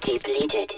depleted